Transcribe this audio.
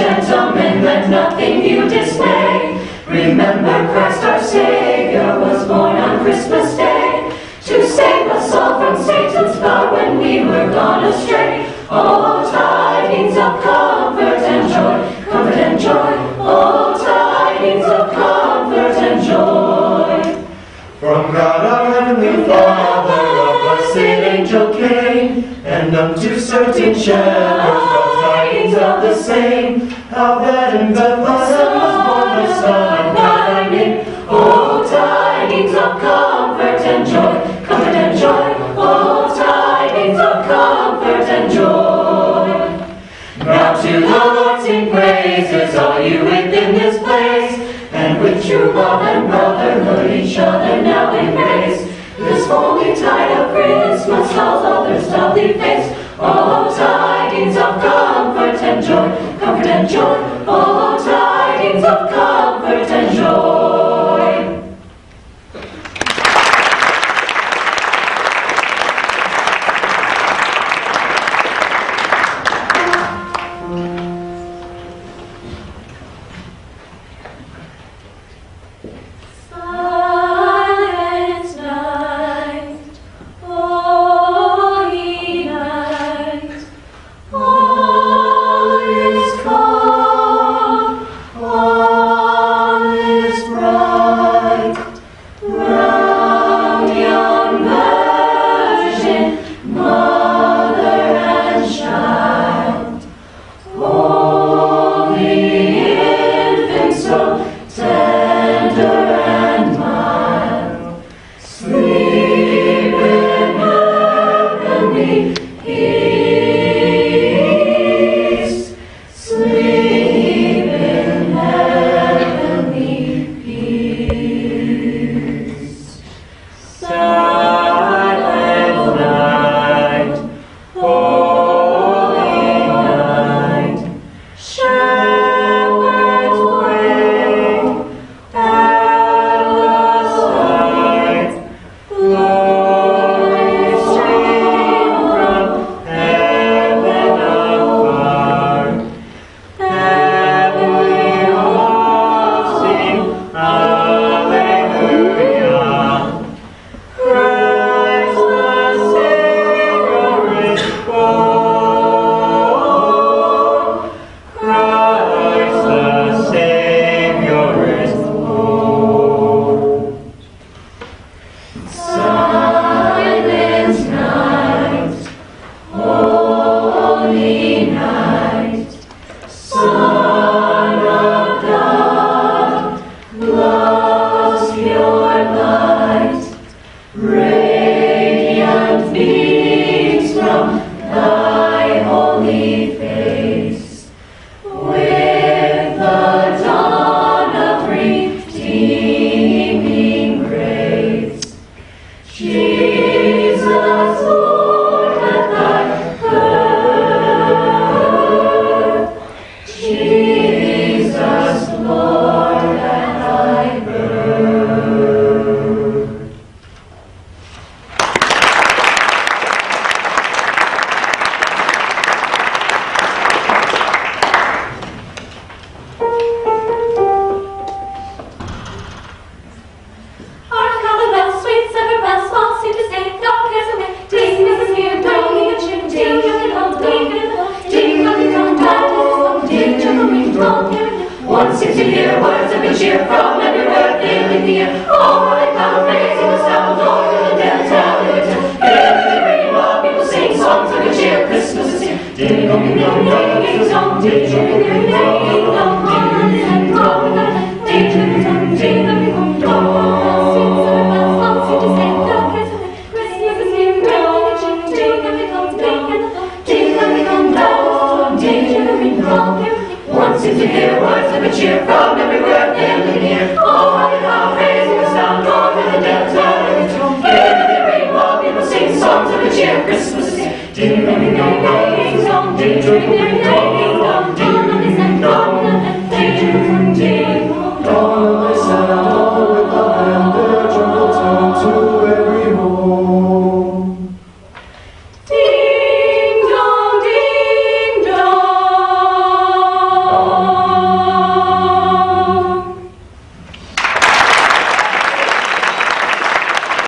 gentlemen, let nothing you dismay. Remember Christ angel came, and unto certain shepherds brought tidings of the same. How that in Bethlehem was born the Son of God name. Oh, tidings of comfort and joy, comfort and joy. Oh, tidings of comfort and joy. Now to the Lord sing praises, all you within this place, and with true love and brotherhood each other now embrace. This holy tide of Christmas calls others doubly face. Oh, tidings of comfort and joy, comfort and joy. Oh, tidings of holy hear words of good cheer from everywhere filling the air. All right, now raising the sound, to the tell it Hear the people sing songs of good cheer. Christmas is here. Ding dong, ding dong, ding dong, ding dong, ding dong, ding dong, ding dong, ding dong, ding dong. Sweet silver seem to say, "God cares away, Christmas is here, bringing a hear words of good cheer from everywhere filling the air.